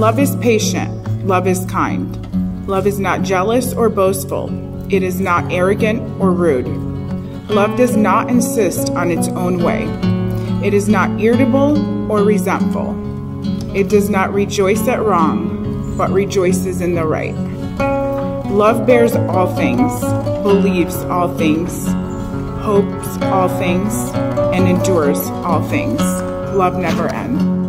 Love is patient. Love is kind. Love is not jealous or boastful. It is not arrogant or rude. Love does not insist on its own way. It is not irritable or resentful. It does not rejoice at wrong, but rejoices in the right. Love bears all things, believes all things, hopes all things, and endures all things. Love never ends.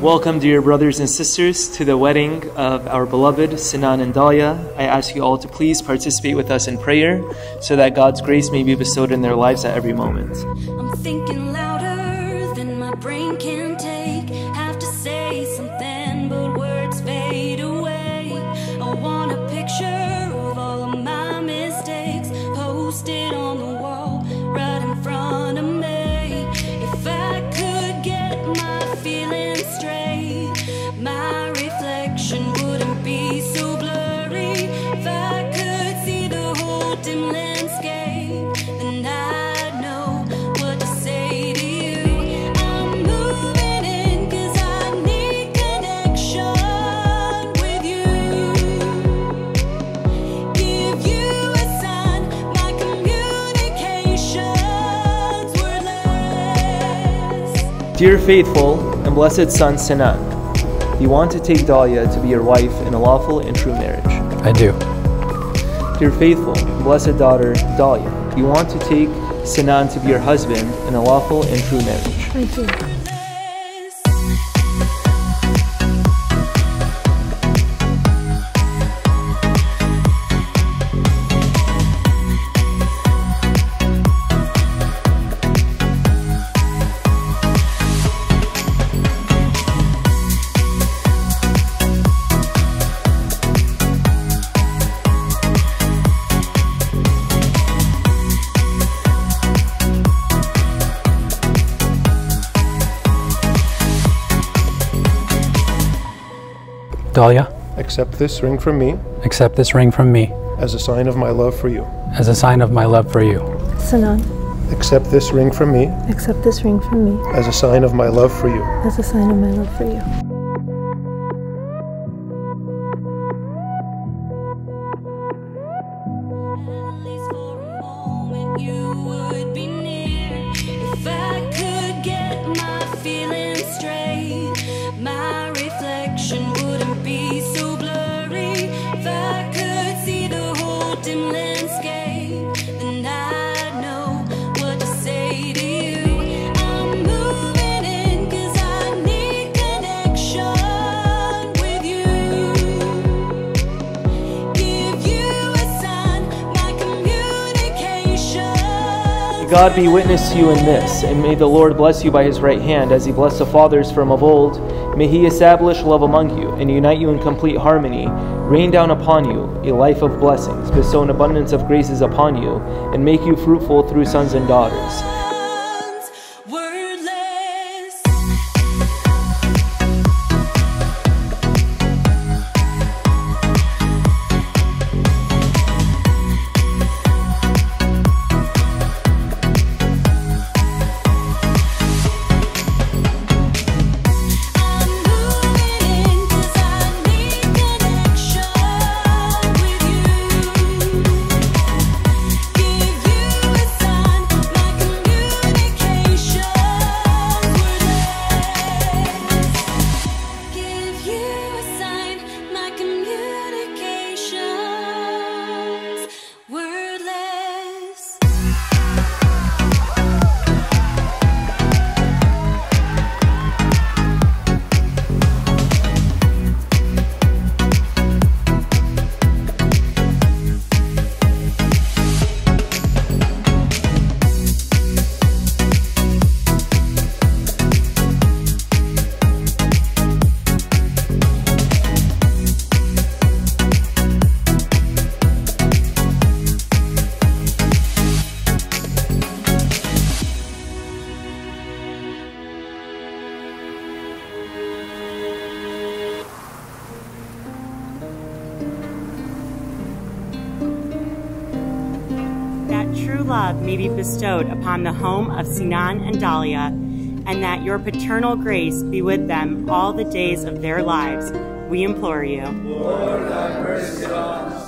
Welcome, dear brothers and sisters, to the wedding of our beloved Senan and Dalya. I ask you all to please participate with us in prayer so that God's grace may be bestowed in their lives at every moment. Dear faithful and blessed son Sinan, you want to take Dalya to be your wife in a lawful and true marriage. I do. Dear faithful blessed daughter Dalya, you want to take Senan to be your husband in a lawful and true marriage. I do. Dalya, Accept this ring from me accept this ring from me as a sign of my love for you. as a sign of my love for you. Senan, Accept this ring from me accept this ring from me as a sign of my love for you. as a sign of my love for you. God be witness to you in this, and may the Lord bless you by his right hand, as he blessed the fathers from of old. May he establish love among you, and unite you in complete harmony, rain down upon you a life of blessings, bestow an abundance of graces upon you, and make you fruitful through sons and daughters. Love may be bestowed upon the home of Senan and Dalya, and that your paternal grace be with them all the days of their lives. We implore you. Lord, have mercy on us.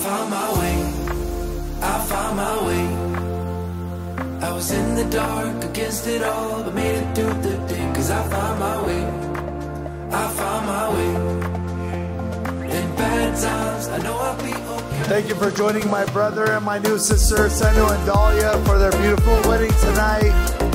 Found my way, I found my way. I was in the dark against it all, but made it through the day. Cause I found my way, I found my way. In bad times, I know I'll be okay. Thank you for joining my brother and my new sister, Senan and Dalya, for their beautiful wedding tonight.